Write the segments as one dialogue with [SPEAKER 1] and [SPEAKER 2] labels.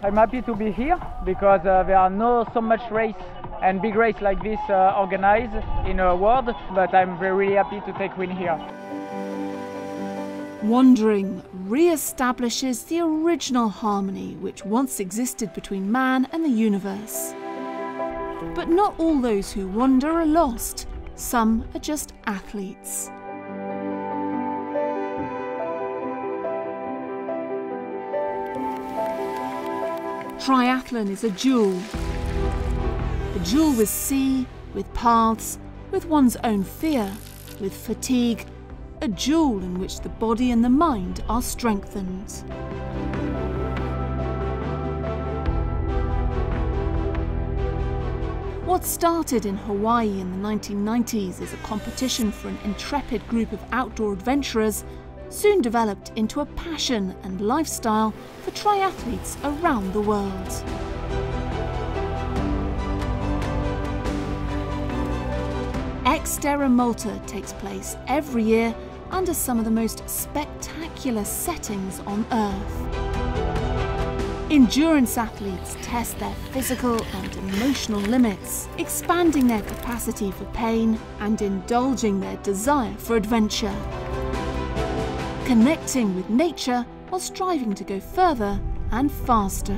[SPEAKER 1] I'm happy to be here because uh, there are no so much race and big race like this uh, organized in a world, but I'm very happy to take win here.
[SPEAKER 2] Wandering re-establishes the original harmony which once existed between man and the universe. But not all those who wander are lost. Some are just athletes. Triathlon is a jewel. A jewel with sea, with paths, with one's own fear, with fatigue, a jewel in which the body and the mind are strengthened. What started in Hawaii in the 1990s as a competition for an intrepid group of outdoor adventurers soon developed into a passion and lifestyle for triathletes around the world. Xterra Malta takes place every year under some of the most spectacular settings on Earth. Endurance athletes test their physical and emotional limits, expanding their capacity for pain and indulging their desire for adventure. Connecting with nature while striving to go further and faster.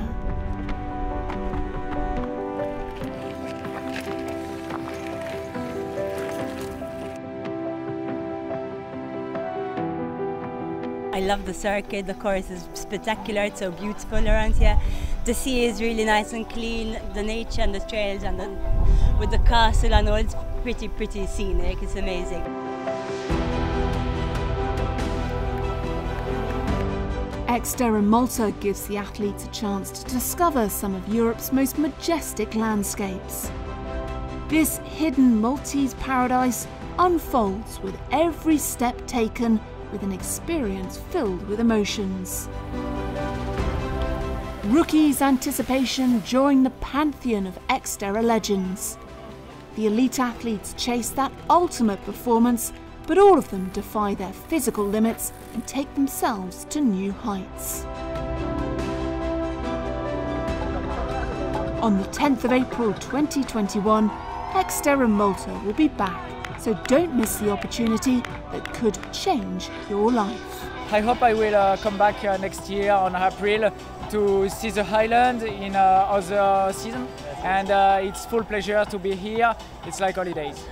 [SPEAKER 3] I love the circuit, the course is spectacular, it's so beautiful around here. The sea is really nice and clean, the nature and the trails and the, with the castle and all, it's pretty, pretty scenic, it's amazing.
[SPEAKER 2] Xterra Malta gives the athletes a chance to discover some of Europe's most majestic landscapes. This hidden Maltese paradise unfolds with every step taken with an experience filled with emotions. Rookies' anticipation join the pantheon of Xterra legends. The elite athletes chase that ultimate performance, but all of them defy their physical limits and take themselves to new heights. On the 10th of April 2021, Xterra Malta will be back so don't miss the opportunity that could change your life.
[SPEAKER 1] I hope I will uh, come back uh, next year on April to see the island in uh, other season and uh, it's full pleasure to be here. It's like holidays.